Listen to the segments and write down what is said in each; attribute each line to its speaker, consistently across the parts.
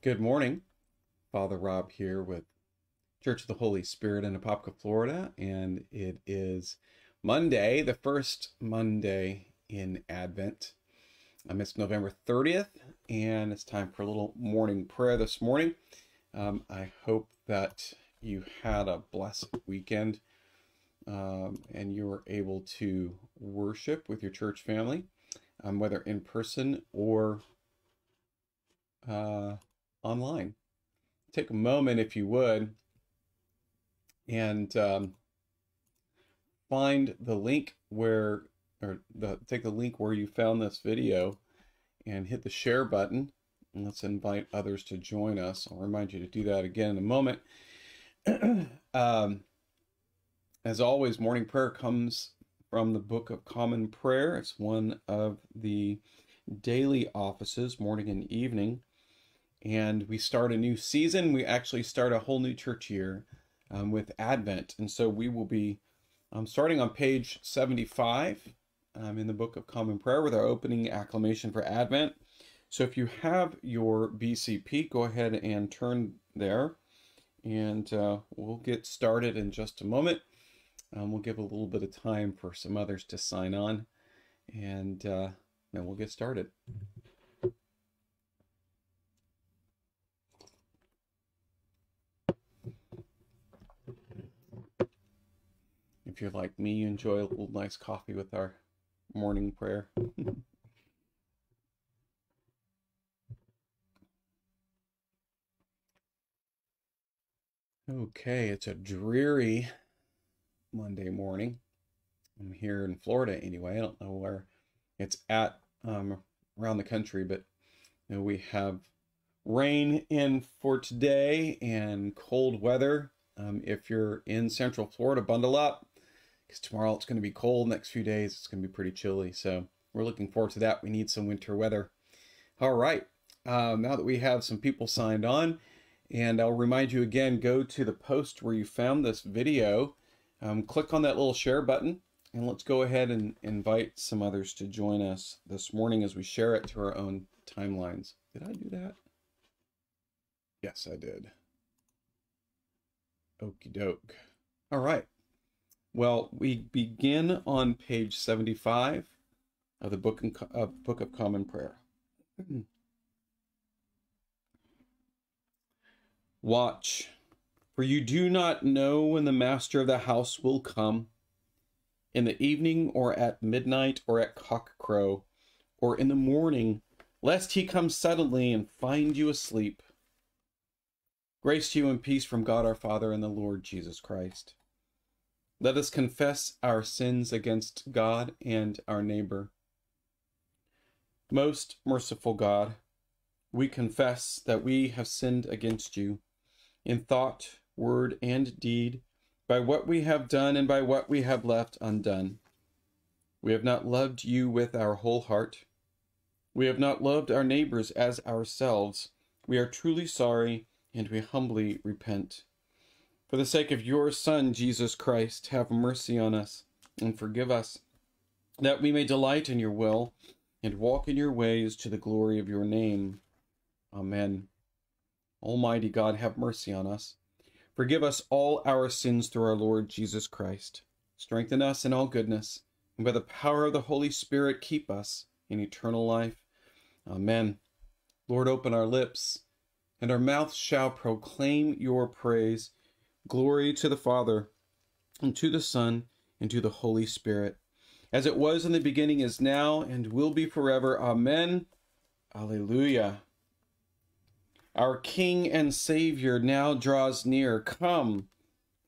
Speaker 1: Good morning. Father Rob here with Church of the Holy Spirit in Apopka, Florida, and it is Monday, the first Monday in Advent. Um, it's November 30th, and it's time for a little morning prayer this morning. Um, I hope that you had a blessed weekend um, and you were able to worship with your church family, um, whether in person or uh, online. Take a moment, if you would, and um, find the link where, or the, take the link where you found this video and hit the share button. And let's invite others to join us. I'll remind you to do that again in a moment. um, as always, morning prayer comes from the Book of Common Prayer. It's one of the daily offices, morning and evening and we start a new season. We actually start a whole new church year um, with Advent. And so we will be um, starting on page 75 um, in the Book of Common Prayer with our opening acclamation for Advent. So if you have your BCP, go ahead and turn there. And uh, we'll get started in just a moment. Um, we'll give a little bit of time for some others to sign on. And uh, then we'll get started. If you're like me, you enjoy a little nice coffee with our morning prayer. okay, it's a dreary Monday morning. I'm here in Florida anyway. I don't know where it's at um, around the country, but you know, we have rain in for today and cold weather. Um, if you're in Central Florida, bundle up because tomorrow it's going to be cold. Next few days it's going to be pretty chilly. So we're looking forward to that. We need some winter weather. All right. Um, now that we have some people signed on, and I'll remind you again, go to the post where you found this video, um, click on that little share button, and let's go ahead and invite some others to join us this morning as we share it to our own timelines. Did I do that? Yes, I did. Okie doke. All right. Well, we begin on page 75 of the Book, of, Book of Common Prayer. Watch, for you do not know when the master of the house will come, in the evening or at midnight or at cockcrow or in the morning, lest he come suddenly and find you asleep. Grace to you and peace from God our Father and the Lord Jesus Christ. Let us confess our sins against God and our neighbor. Most merciful God, we confess that we have sinned against you in thought, word, and deed, by what we have done and by what we have left undone. We have not loved you with our whole heart. We have not loved our neighbors as ourselves. We are truly sorry and we humbly repent. For the sake of your Son, Jesus Christ, have mercy on us and forgive us, that we may delight in your will and walk in your ways to the glory of your name. Amen. Almighty God, have mercy on us. Forgive us all our sins through our Lord Jesus Christ. Strengthen us in all goodness, and by the power of the Holy Spirit, keep us in eternal life. Amen. Lord, open our lips, and our mouths shall proclaim your praise. Glory to the Father, and to the Son, and to the Holy Spirit, as it was in the beginning, is now, and will be forever. Amen. Alleluia. Our King and Savior now draws near. Come,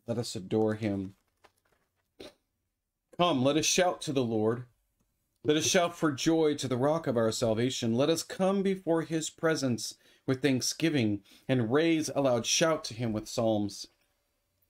Speaker 1: let us adore him. Come, let us shout to the Lord. Let us shout for joy to the rock of our salvation. Let us come before his presence with thanksgiving and raise a loud shout to him with psalms.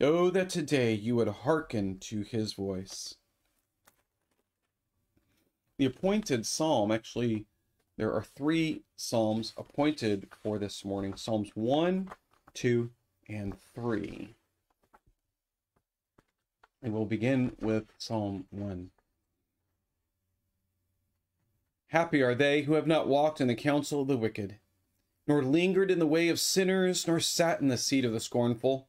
Speaker 1: Oh, that today you would hearken to his voice. The appointed psalm, actually, there are three psalms appointed for this morning Psalms 1, 2, and 3. And we'll begin with Psalm 1. Happy are they who have not walked in the counsel of the wicked, nor lingered in the way of sinners, nor sat in the seat of the scornful.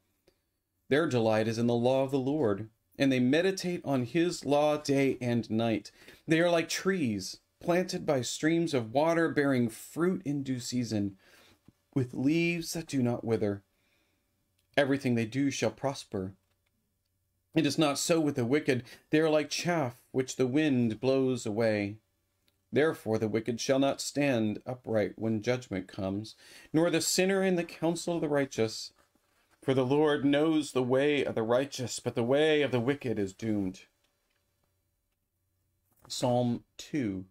Speaker 1: Their delight is in the law of the Lord, and they meditate on his law day and night. They are like trees planted by streams of water, bearing fruit in due season, with leaves that do not wither. Everything they do shall prosper. It is not so with the wicked. They are like chaff which the wind blows away. Therefore the wicked shall not stand upright when judgment comes, nor the sinner in the counsel of the righteous. For the Lord knows the way of the righteous, but the way of the wicked is doomed. Psalm 2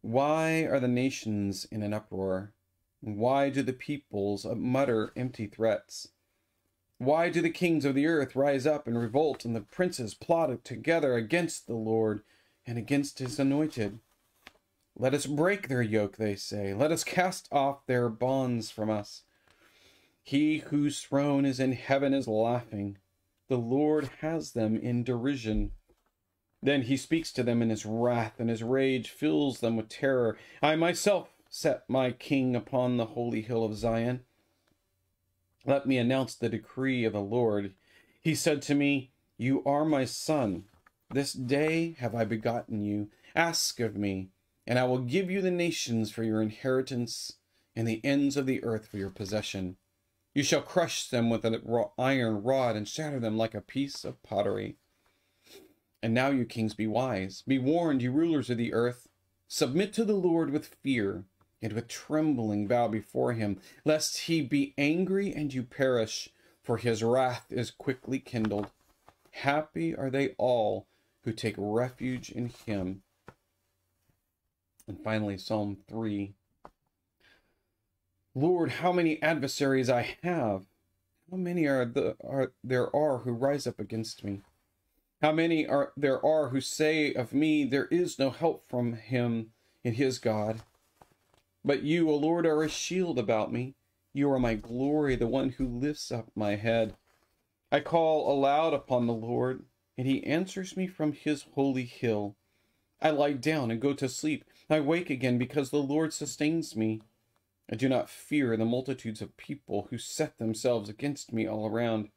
Speaker 1: Why are the nations in an uproar? Why do the peoples mutter empty threats? Why do the kings of the earth rise up and revolt, and the princes plot together against the Lord and against his anointed? Let us break their yoke, they say. Let us cast off their bonds from us. He whose throne is in heaven is laughing. The Lord has them in derision. Then he speaks to them in his wrath, and his rage fills them with terror. I myself set my king upon the holy hill of Zion. Let me announce the decree of the Lord. He said to me, You are my son. This day have I begotten you. Ask of me, and I will give you the nations for your inheritance, and the ends of the earth for your possession. You shall crush them with an iron rod and shatter them like a piece of pottery. And now, you kings, be wise. Be warned, you rulers of the earth. Submit to the Lord with fear and with trembling bow before him, lest he be angry and you perish, for his wrath is quickly kindled. Happy are they all who take refuge in him. And finally, Psalm 3 Lord, how many adversaries I have! How many are, the, are there are who rise up against me? How many are there are who say of me, There is no help from him in his God? But you, O Lord, are a shield about me. You are my glory, the one who lifts up my head. I call aloud upon the Lord, and he answers me from his holy hill. I lie down and go to sleep. I wake again because the Lord sustains me. I do not fear the multitudes of people who set themselves against me all around.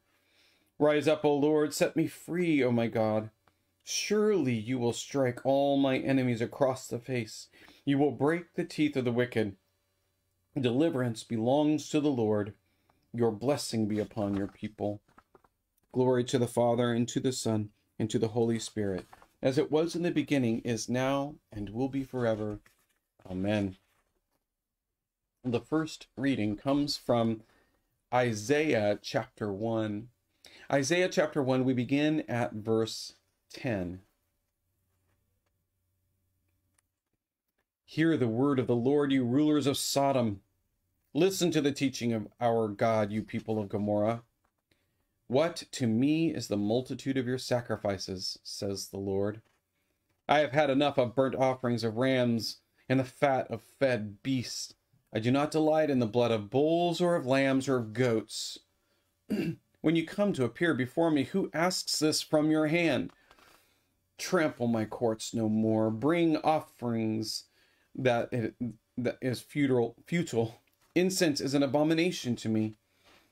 Speaker 1: Rise up, O Lord, set me free, O my God. Surely you will strike all my enemies across the face. You will break the teeth of the wicked. Deliverance belongs to the Lord. Your blessing be upon your people. Glory to the Father, and to the Son, and to the Holy Spirit, as it was in the beginning, is now, and will be forever. Amen. The first reading comes from Isaiah chapter 1 Isaiah chapter 1, we begin at verse 10. Hear the word of the Lord, you rulers of Sodom. Listen to the teaching of our God, you people of Gomorrah. What to me is the multitude of your sacrifices, says the Lord. I have had enough of burnt offerings of rams and the fat of fed beasts. I do not delight in the blood of bulls or of lambs or of goats. when you come to appear before me, who asks this from your hand? Trample my courts no more. Bring offerings that it, that is futile. Futile. Incense is an abomination to me.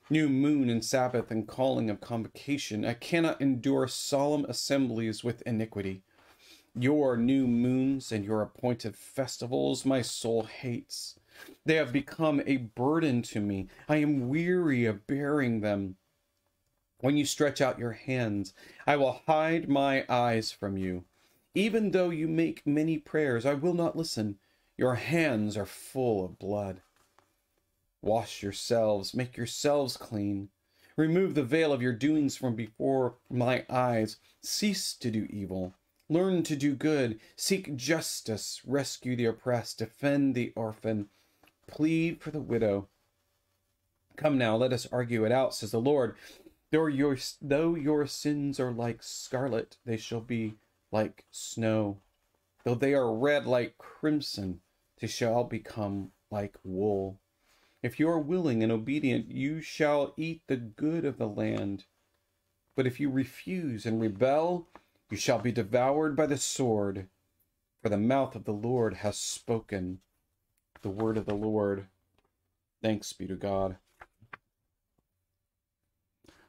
Speaker 1: New moon and Sabbath and calling of convocation. I cannot endure solemn assemblies with iniquity. Your new moons and your appointed festivals my soul hates. They have become a burden to me. I am weary of bearing them. When you stretch out your hands, I will hide my eyes from you. Even though you make many prayers, I will not listen. Your hands are full of blood. Wash yourselves, make yourselves clean. Remove the veil of your doings from before my eyes. Cease to do evil. Learn to do good. Seek justice. Rescue the oppressed. Defend the orphan. Plead for the widow Come now, let us argue it out, says the Lord. Though your, though your sins are like scarlet, they shall be like snow. Though they are red like crimson, they shall become like wool. If you are willing and obedient, you shall eat the good of the land. But if you refuse and rebel, you shall be devoured by the sword. For the mouth of the Lord has spoken the word of the Lord. Thanks be to God.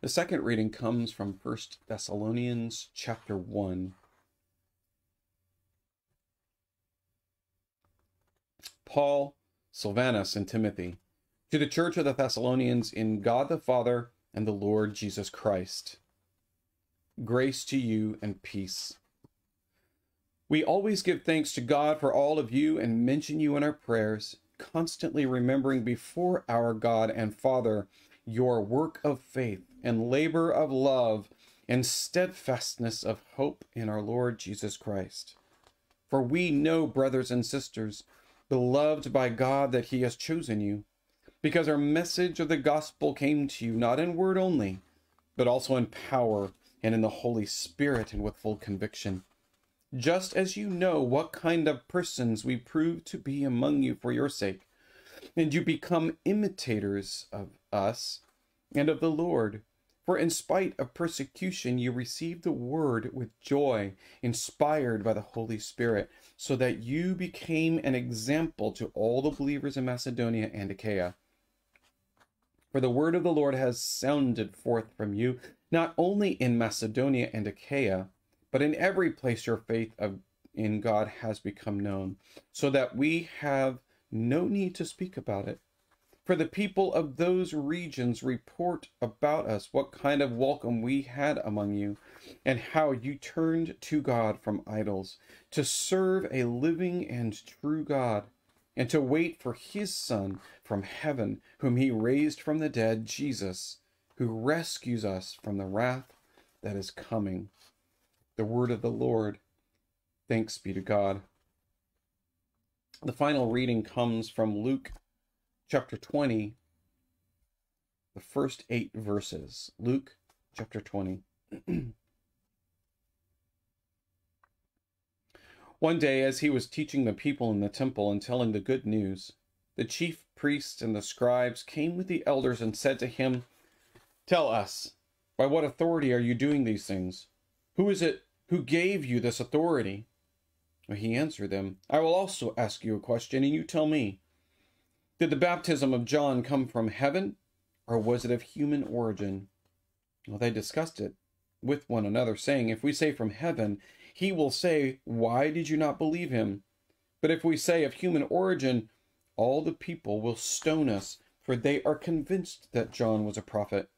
Speaker 1: The second reading comes from 1 Thessalonians chapter 1. Paul, Silvanus, and Timothy, to the church of the Thessalonians in God the Father and the Lord Jesus Christ. Grace to you and peace. We always give thanks to God for all of you and mention you in our prayers, constantly remembering before our God and Father your work of faith and labor of love and steadfastness of hope in our Lord Jesus Christ. For we know, brothers and sisters, beloved by God, that He has chosen you, because our message of the gospel came to you not in word only, but also in power and in the Holy Spirit and with full conviction. Just as you know what kind of persons we prove to be among you for your sake, and you become imitators of us and of the Lord. For in spite of persecution, you received the word with joy, inspired by the Holy Spirit, so that you became an example to all the believers in Macedonia and Achaia. For the word of the Lord has sounded forth from you, not only in Macedonia and Achaia, but in every place your faith of, in God has become known, so that we have no need to speak about it. For the people of those regions report about us what kind of welcome we had among you, and how you turned to God from idols, to serve a living and true God, and to wait for his Son from heaven, whom he raised from the dead, Jesus, who rescues us from the wrath that is coming. The word of the Lord. Thanks be to God. The final reading comes from Luke chapter 20, the first eight verses. Luke chapter 20. One day, as he was teaching the people in the temple and telling the good news, the chief priests and the scribes came with the elders and said to him, Tell us, by what authority are you doing these things? Who is it who gave you this authority? He answered them, I will also ask you a question, and you tell me. Did the baptism of John come from heaven, or was it of human origin? Well, they discussed it with one another, saying, If we say from heaven, he will say, Why did you not believe him? But if we say of human origin, all the people will stone us, for they are convinced that John was a prophet.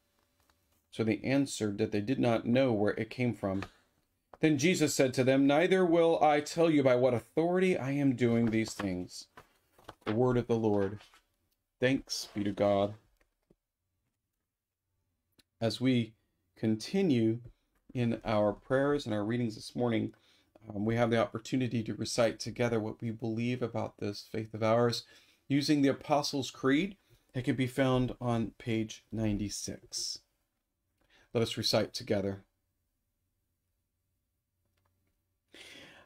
Speaker 1: So they answered that they did not know where it came from. Then Jesus said to them, Neither will I tell you by what authority I am doing these things. The word of the Lord. Thanks be to God. As we continue in our prayers and our readings this morning, um, we have the opportunity to recite together what we believe about this faith of ours using the Apostles' Creed. It can be found on page 96. Let us recite together.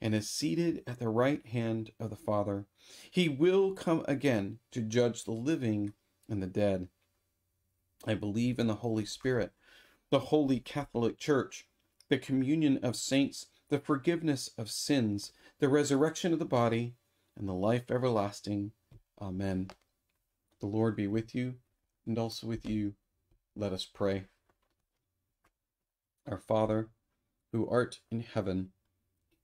Speaker 1: and is seated at the right hand of the Father. He will come again to judge the living and the dead. I believe in the Holy Spirit, the Holy Catholic Church, the communion of saints, the forgiveness of sins, the resurrection of the body, and the life everlasting. Amen. The Lord be with you, and also with you. Let us pray. Our Father, who art in heaven,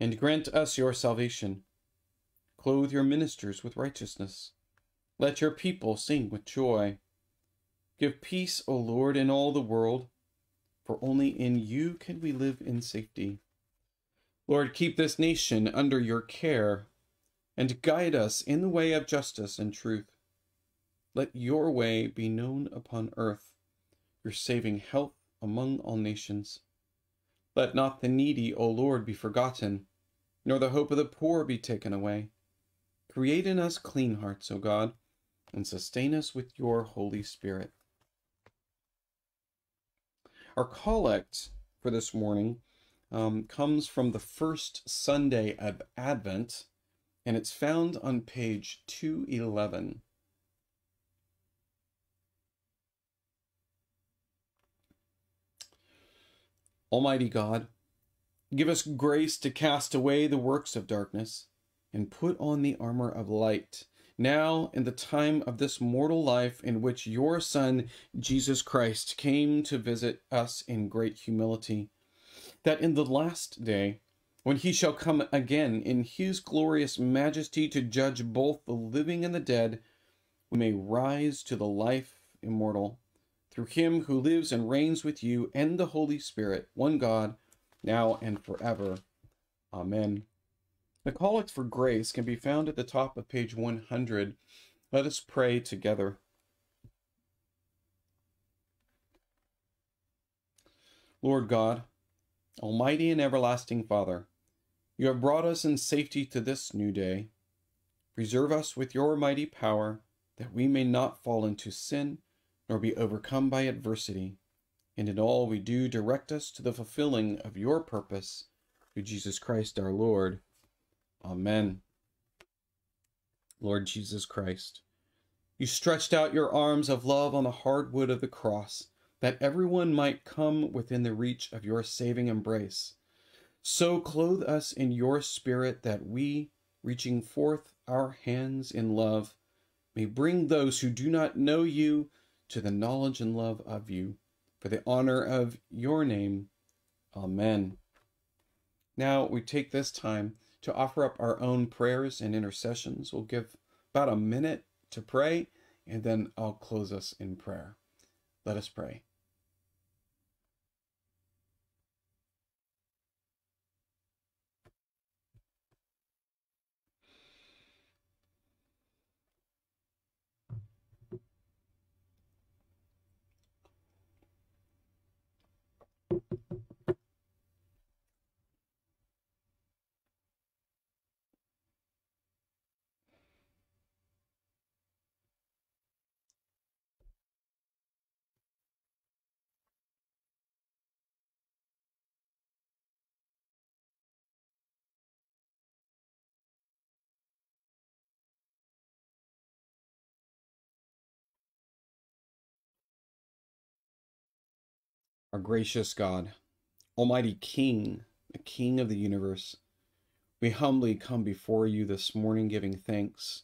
Speaker 1: and grant us your salvation. Clothe your ministers with righteousness. Let your people sing with joy. Give peace, O Lord, in all the world for only in you can we live in safety. Lord, keep this nation under your care and guide us in the way of justice and truth. Let your way be known upon earth, your saving health among all nations. Let not the needy, O Lord, be forgotten, nor the hope of the poor be taken away. Create in us clean hearts, O God, and sustain us with your Holy Spirit. Our collect for this morning um, comes from the first Sunday of Advent, and it's found on page 211. Almighty God, give us grace to cast away the works of darkness and put on the armor of light now in the time of this mortal life in which your Son, Jesus Christ, came to visit us in great humility, that in the last day, when he shall come again in his glorious majesty to judge both the living and the dead, we may rise to the life immortal, through him who lives and reigns with you and the Holy Spirit, one God, now and forever. Amen. The Collect for Grace can be found at the top of page 100. Let us pray together. Lord God, Almighty and everlasting Father, you have brought us in safety to this new day. Preserve us with your mighty power, that we may not fall into sin, nor be overcome by adversity. And in all we do, direct us to the fulfilling of your purpose, through Jesus Christ our Lord. Amen. Lord Jesus Christ, you stretched out your arms of love on the hard wood of the cross, that everyone might come within the reach of your saving embrace. So clothe us in your spirit that we, reaching forth our hands in love, may bring those who do not know you to the knowledge and love of you, for the honor of your name. Amen. Now we take this time to offer up our own prayers and intercessions. We'll give about a minute to pray, and then I'll close us in prayer. Let us pray. Our gracious God, Almighty King, the King of the universe, we humbly come before you this morning giving thanks.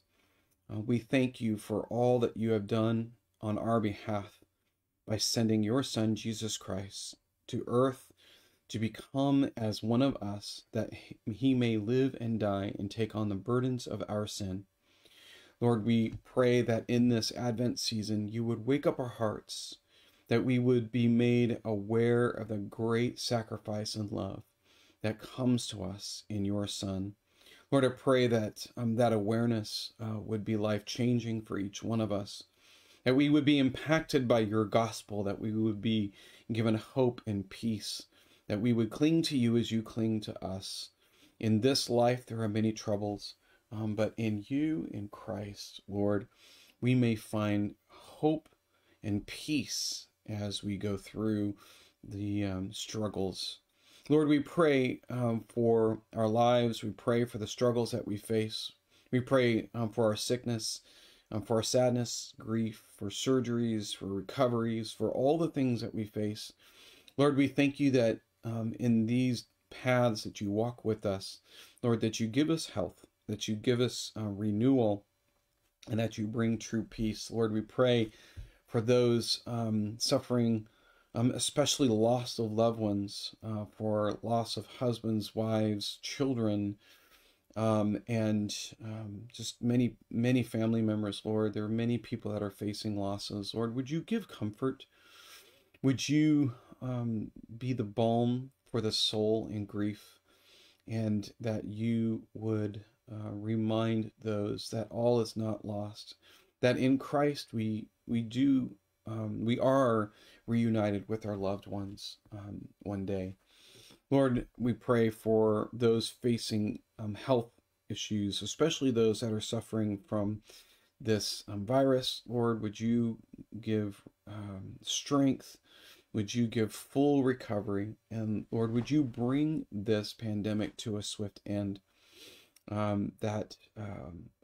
Speaker 1: Uh, we thank you for all that you have done on our behalf by sending your Son, Jesus Christ, to earth to become as one of us, that he may live and die and take on the burdens of our sin. Lord, we pray that in this Advent season you would wake up our hearts that we would be made aware of the great sacrifice and love that comes to us in your Son. Lord, I pray that um, that awareness uh, would be life changing for each one of us, that we would be impacted by your gospel, that we would be given hope and peace, that we would cling to you as you cling to us. In this life, there are many troubles, um, but in you, in Christ, Lord, we may find hope and peace as we go through the um, struggles. Lord, we pray um, for our lives. We pray for the struggles that we face. We pray um, for our sickness, um, for our sadness, grief, for surgeries, for recoveries, for all the things that we face. Lord, we thank you that um, in these paths that you walk with us, Lord, that you give us health, that you give us uh, renewal, and that you bring true peace. Lord, we pray for those um, suffering, um, especially loss of loved ones, uh, for loss of husbands, wives, children, um, and um, just many, many family members, Lord. There are many people that are facing losses. Lord, would you give comfort? Would you um, be the balm for the soul in grief? And that you would uh, remind those that all is not lost, that in Christ we we do um, we are reunited with our loved ones um, one day. Lord, we pray for those facing um, health issues, especially those that are suffering from this um, virus. Lord, would you give um, strength? Would you give full recovery? And Lord, would you bring this pandemic to a swift end? Um, that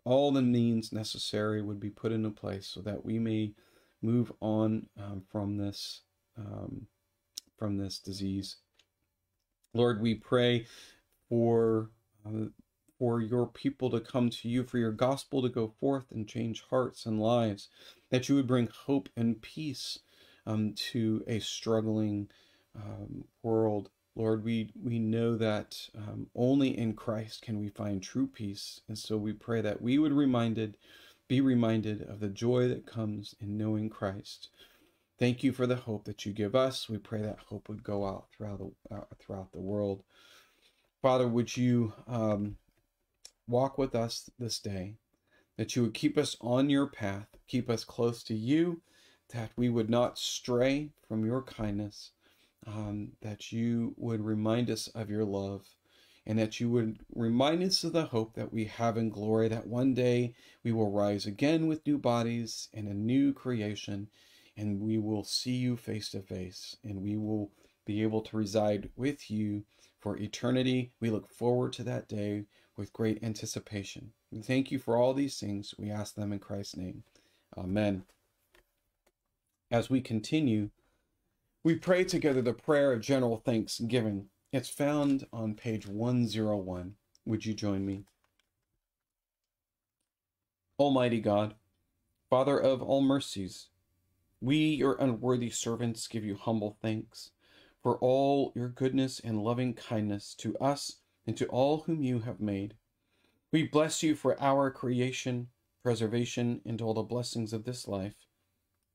Speaker 1: all the means necessary would be put into place so that we may move on um, from this um, from this disease. Lord, we pray for uh, for your people to come to you, for your gospel to go forth and change hearts and lives, that you would bring hope and peace um, to a struggling um, world. Lord, we, we know that um, only in Christ can we find true peace. And so we pray that we would reminded, be reminded of the joy that comes in knowing Christ. Thank you for the hope that you give us. We pray that hope would go out throughout the, uh, throughout the world. Father, would you um, walk with us this day, that you would keep us on your path, keep us close to you, that we would not stray from your kindness, um, that you would remind us of your love, and that you would remind us of the hope that we have in glory, that one day we will rise again with new bodies and a new creation, and we will see you face to face, and we will be able to reside with you for eternity. We look forward to that day with great anticipation. We thank you for all these things. We ask them in Christ's name. Amen. As we continue, we pray together the prayer of general thanksgiving. It's found on page 101. Would you join me? Almighty God, Father of all mercies, we, your unworthy servants, give you humble thanks for all your goodness and loving kindness to us and to all whom you have made. We bless you for our creation, preservation, and all the blessings of this life,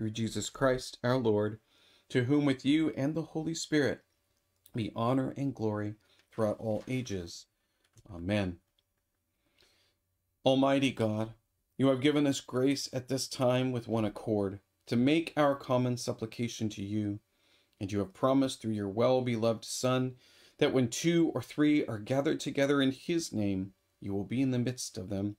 Speaker 1: through Jesus Christ our Lord, to whom with you and the Holy Spirit be honor and glory throughout all ages. Amen. Almighty God, you have given us grace at this time with one accord to make our common supplication to you, and you have promised through your well beloved Son that when two or three are gathered together in his name, you will be in the midst of them.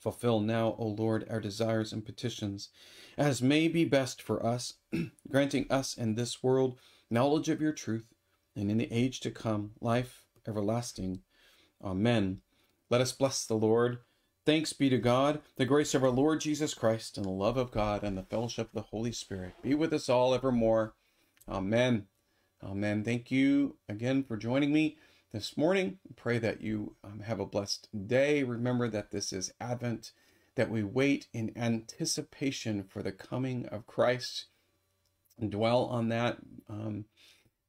Speaker 1: Fulfill now, O Lord, our desires and petitions, as may be best for us, granting us in this world knowledge of your truth, and in the age to come life everlasting. Amen. Let us bless the Lord. Thanks be to God, the grace of our Lord Jesus Christ, and the love of God, and the fellowship of the Holy Spirit be with us all evermore. Amen. Amen. Thank you again for joining me this morning. Pray that you um, have a blessed day. Remember that this is Advent, that we wait in anticipation for the coming of Christ and dwell on that um,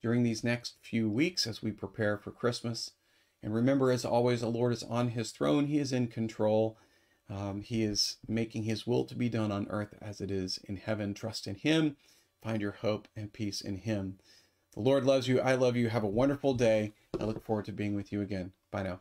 Speaker 1: during these next few weeks as we prepare for Christmas. And remember, as always, the Lord is on his throne, he is in control. Um, he is making his will to be done on earth as it is in heaven. Trust in him, find your hope and peace in him. The Lord loves you. I love you. Have a wonderful day. I look forward to being with you again. Bye now.